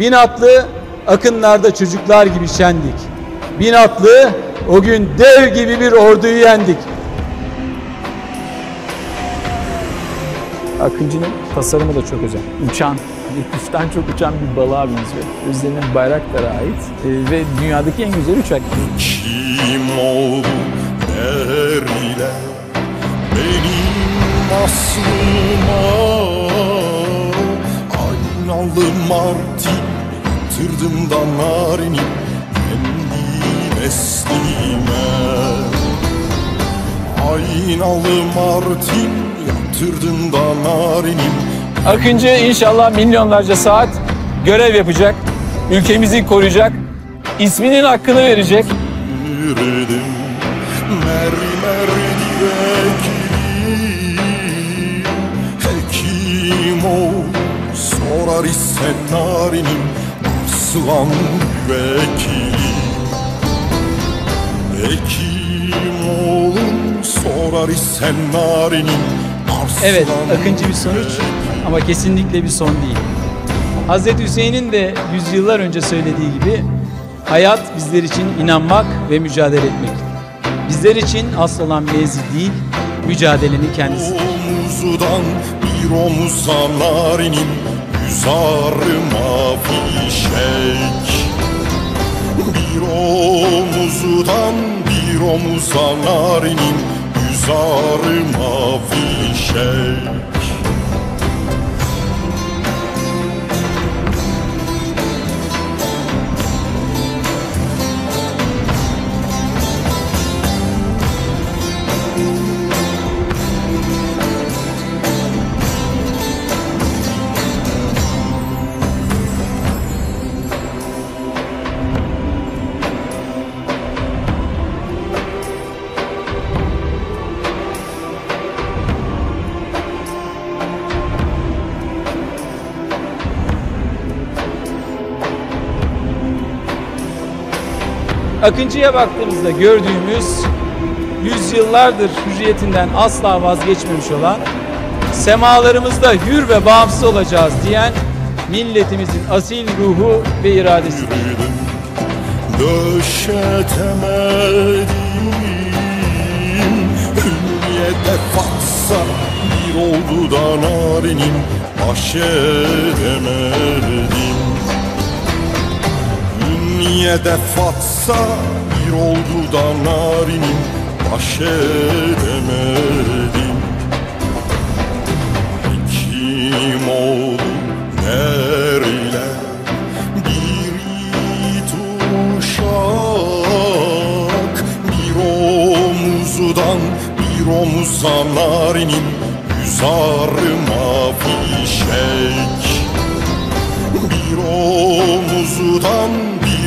Bin atlı akınlarda çocuklar gibi şendik. Bin atlı o gün dev gibi bir orduyu yendik. Akıncı'nın tasarımı da çok özel. Uçan, kuştan çok uçan bir balığa benziyor. Üzerine bayraklara ait e, ve dünyadaki en güzel uçak. Kim oldu derler benim aslıma Aynalı Martin yatırdım da narini kendi neslime Aynalı Martin yatırdın da narinim Akıncı inşallah milyonlarca saat görev yapacak, ülkemizi koruyacak, isminin hakkını verecek. yürüdüm Mermer direkli Hekim ol Sorar isen narinim Aslan vekili Hekim olun Sorar isen narinim Arslan Evet, akıncı bir sonuç ama kesinlikle bir son değil. Hazreti Hüseyin'in de yüzyıllar önce söylediği gibi hayat bizler için inanmak ve mücadele etmek. Bizler için asıl olan mevzi değil, mücadelenin kendisi. Omuzdan bir omuza narinim Yüz ağrıma fişek Bir omuzdan bir omuza narinim. Yüz Akıncı'ya baktığımızda gördüğümüz yüzyıllardır hürriyetinden asla vazgeçmemiş olan semalarımızda hür ve bağımsız olacağız diyen milletimizin asil ruhu ve iradesi. Döşetemedim Hülyete fatsa bir oldu da narinim Baş edemedim Hülyete fatsa bir oldu da narinim Baş edemedim. Kim oldu nerede bir it uşak Bir omuzdan bir omuza narinim Yüz ağrıma fişek. Bir omuzdan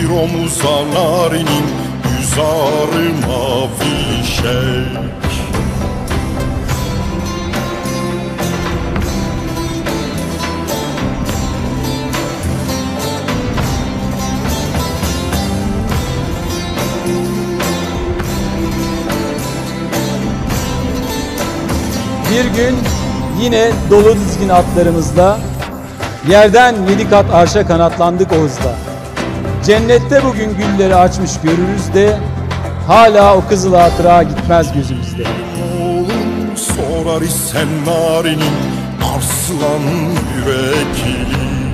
bir omuza narinim Yüz ağrıma fişek Bir gün yine dolu dizgin atlarımızla yerden yedi kat arşa kanatlandık o hızla. Cennette bugün gülleri açmış görürüz de hala o kızıl hatıra gitmez gözümüzde. Oğlum sorar isen narinim Arslan yürekli